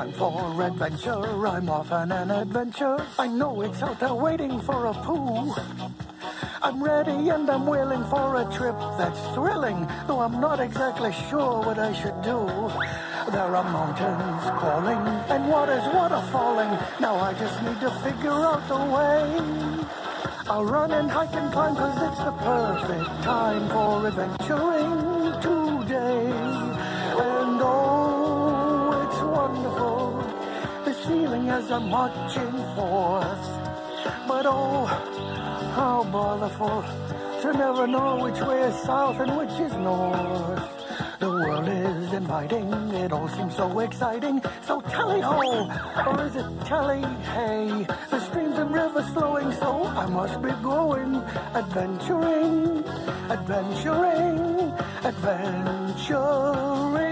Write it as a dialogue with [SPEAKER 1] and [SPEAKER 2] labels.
[SPEAKER 1] time for adventure. I'm off on an adventure. I know it's out there waiting for a Pooh. I'm ready and I'm willing for a trip that's thrilling, though I'm not exactly sure what I should do. There are mountains calling and waters waterfalling. Now I just need to figure out the way. I'll run and hike and climb cause it's the perfect time for adventuring today. As marching forth. But oh, how botherful to never know which way is south and which is north. The world is inviting, it all seems so exciting. So tally ho, or is it tally hey? The streams and rivers flowing, so I must be going adventuring, adventuring, adventuring.